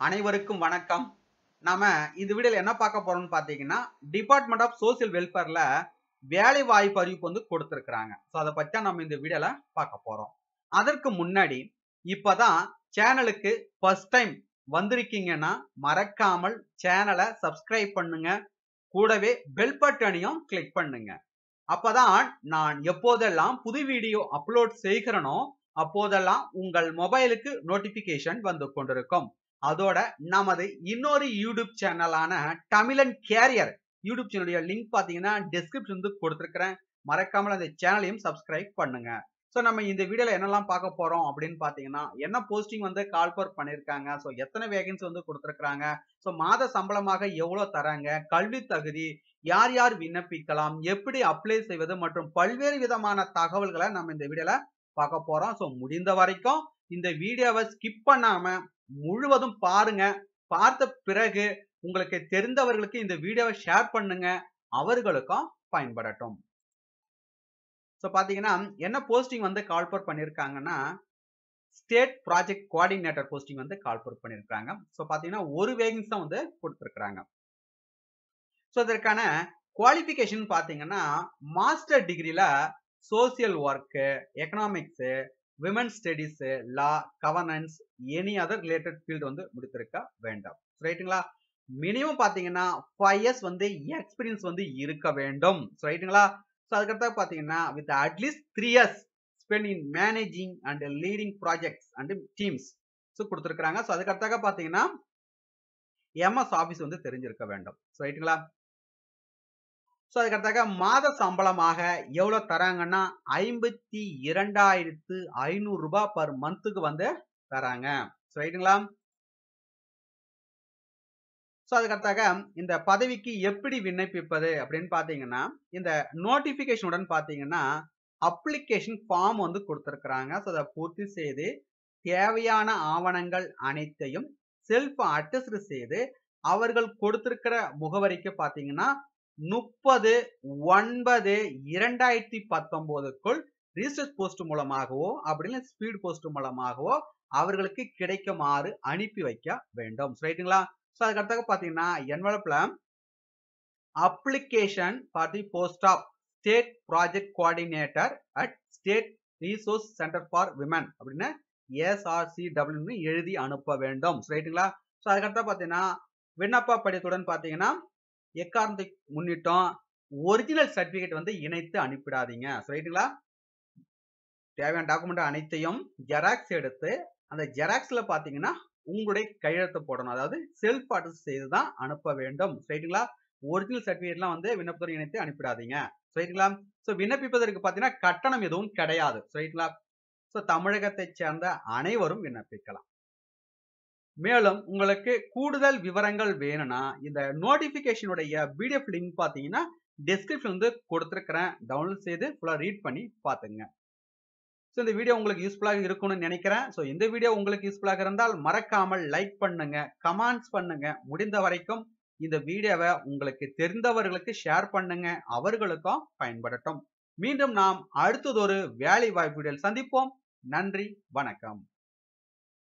அனைவருக்கும் வணக்கம். நாம இந்த வீடியோல என்ன பார்க்க போறோம்னு பாத்தீங்கன்னா டிபார்ட்மெண்ட் ஆஃப் சோசியல் வெல்ஃபேர்ல வேலை வாய்ப்பு அறிவிப்பு வந்து கொடுத்துருக்காங்க ஸோ அதை பத்தி தான் நம்ம இந்த வீடியோல பார்க்க போறோம். அதற்கு முன்னாடி இப்பதான் சேனலுக்கு ஃபர்ஸ்ட் டைம் வந்திருக்கீங்கன்னா மறக்காமல் சேனலை சப்ஸ்கிரைப் பண்ணுங்க. கூடவே பெல் பட்டனையும் கிளிக் பண்ணுங்க. அப்பதான் நான் எப்போதெல்லாம் புது வீடியோ அப்லோட் செய்கிறனோ அப்போதெல்லாம் உங்கள் மொபைலுக்கு நோட்டிபிகேஷன் வந்து கொண்டிருக்கும். அதோட நமது இன்னொரு யூடியூப் சேனலான தமிழன் கேரியர் யூடியூப் சேனலுடைய லிங்க் பார்த்தீங்கன்னா டிஸ்கிரிப்ஷன் வந்து கொடுத்துருக்கிறேன். மறக்காமல் அந்த சேனலையும் சப்ஸ்கிரைப் பண்ணுங்க. ஸோ நம்ம இந்த வீடியோவில் என்னெல்லாம் பார்க்க போகிறோம் அப்படின்னு பார்த்தீங்கன்னா என்ன போஸ்டிங் வந்து கால் பர் பண்ணியிருக்காங்க ஸோ எத்தனை வேகன்சி வந்து கொடுத்துருக்குறாங்க? ஸோ மாத சம்பளமாக எவ்வளோ தராங்க? கல்வி தகுதி யார் யார் விண்ணப்பிக்கலாம்? எப்படி அப்ளை செய்வது? மற்றும் பல்வேறு விதமான தகவல்களை நம்ம இந்த வீடியோவில் பார்க்க போகிறோம் ஸோ முடிந்த வரைக்கும் இந்த வீடியோவை ஸ்கிப் பண்ணாம முழுவதும் பாருங்க. பார்த்த பிறகு உங்களுக்கு தெரிந்தவர்களுக்கு இந்த வீடியோவை ஷேர் பண்ணுங்க. அவர்களுக்கும் பயன்படட்டும். ஸோ பார்த்தீங்கன்னா என்ன போஸ்டிங் வந்து கால்பர் பண்ணியிருக்காங்கன்னா ஸ்டேட் ப்ராஜெக்ட் கோஆர்டினேட்டர் போஸ்டிங் வந்து கால்பர் பண்ணியிருக்காங்க ஸோ பார்த்தீங்கன்னா ஒரு வேகன்ஸ் தான் வந்து கொடுத்துருக்குறாங்க. ஸோ இதற்கான குவாலிஃபிகேஷன் பார்த்தீங்கன்னா மாஸ்டர் டிகிரியில் social work economics women studies law governance any other related field வந்து முடித்திருக்க வேண்டாம். ரைட்டுங்களா மினிமம் பார்த்தீங்கன்னா ஃபைவ் இயர்ஸ் வந்து எக்ஸ்பீரியன்ஸ் வந்து இருக்க வேண்டும். ரைட்டுங்களா ஸோ அதுக்கடுத்து பார்த்தீங்கன்னா with at least three years spend in managing and leading projects and teams so கொடுத்துருக்குறாங்க. ஸோ அதுக்கடுத்தாக பார்த்தீங்கன்னா எம்எஸ் ஆஃபீஸ் வந்து தெரிஞ்சிருக்க வேண்டும். ரைட்டுங்களா ஸோ அதுக்கடுத்தாக மாத சம்பளமாக எவ்வளோ தராங்கன்னா ஐம்பத்தி இரண்டாயிரத்து ஐநூறு ரூபாய் பர் மந்த்துக்கு வந்து தராங்க. ரைட்டுங்களா ஸோ அதுக்கடுத்தாக இந்த பதவிக்கு எப்படி விண்ணப்பிப்பது அப்படின்னு பார்த்தீங்கன்னா இந்த நோட்டிஃபிகேஷனுடன் பார்த்தீங்கன்னா அப்ளிகேஷன் ஃபார்ம் வந்து கொடுத்துருக்குறாங்க. ஸோ அதை பூர்த்தி செய்து தேவையான ஆவணங்கள் அனைத்தையும் செல்ஃப் அட்டஸ்டு செய்து அவர்கள் கொடுத்திருக்கிற முகவரிக்கு பார்த்தீங்கன்னா முப்பது ஒன்பது இரண்டாயிரத்தி பத்தொன்பதுக்குள் ரீசர்ச் போஸ்ட் மூலமாகவோ அப்படின்னு ஸ்பீட் போஸ்ட் மூலமாகவோ அவர்களுக்கு கிடைக்குமாறு அனுப்பி வைக்க வேண்டும். ரைட்டுங்களா ஸோ அதுக்கடுத்தாக பார்த்தீங்கன்னா என்வலப்ல application for the post of state project coordinator at state resource centre for women அப்படின்னு எஸ்ஆர்சிடபிள்யூன்னு எழுதி அனுப்ப வேண்டும். ரைட்டுங்களா ஸோ அதுக்கடுத்தா பார்த்தீங்கன்னா விண்ணப்ப படித்துடன் பார்த்தீங்கன்னா எக்காரணத்தை முன்னிட்டும்? ஒரிஜினல் சர்டிபிகேட் வந்து இணைத்து அனுப்பிடாதீங்க. ரைட்டுங்களா தேவையான டாக்குமெண்ட் அனைத்தையும் ஜெராக்ஸ் எடுத்து அந்த ஜெராக்ஸ்ல பார்த்தீங்கன்னா உங்களுடைய கையெழுத்து போடணும். அதாவது செல்ஃப் அட்ரஸ் செய்து தான் அனுப்ப வேண்டும். ரைட்டுங்களா ஒரிஜினல் சர்டிஃபிகேட்லாம் வந்து விண்ணப்பத்துடன் இணைத்து அனுப்பிடாதீங்க. ரைட்டுங்களா ஸோ விண்ணப்பிப்பதற்கு பார்த்தீங்கன்னா கட்டணம் எதுவும் கிடையாது. ரைட்டுங்களா ஸோ தமிழகத்தை சேர்ந்த அனைவரும் விண்ணப்பிக்கலாம். மேலும் உங்களுக்கு கூடுதல் விவரங்கள் வேணும்னா இந்த நோட்டிபிகேஷனுடைய பிடிஎஃப் லிங்க் பார்த்தீங்கன்னா டிஸ்கிரிப்ஷன் வந்து கொடுத்துருக்கிறேன். டவுன்லோட் செய்து ஃபுல்லாக ரீட் பண்ணி பார்த்துங்க. ஸோ இந்த வீடியோ உங்களுக்கு யூஸ்ஃபுல்லாக இருக்கும்னு நினைக்கிறேன். ஸோ இந்த வீடியோ உங்களுக்கு யூஸ்ஃபுல்லாக இருந்தால் மறக்காமல் லைக் பண்ணுங்க கமெண்ட்ஸ் பண்ணுங்க. முடிந்த வரைக்கும் இந்த வீடியோவை உங்களுக்கு தெரிந்தவர்களுக்கு ஷேர் பண்ணுங்க. அவர்களுக்கும் பயன்படட்டும். மீண்டும் நாம் அடுத்ததொரு வேலை வாய்ப்பு சந்திப்போம். நன்றி வணக்கம்.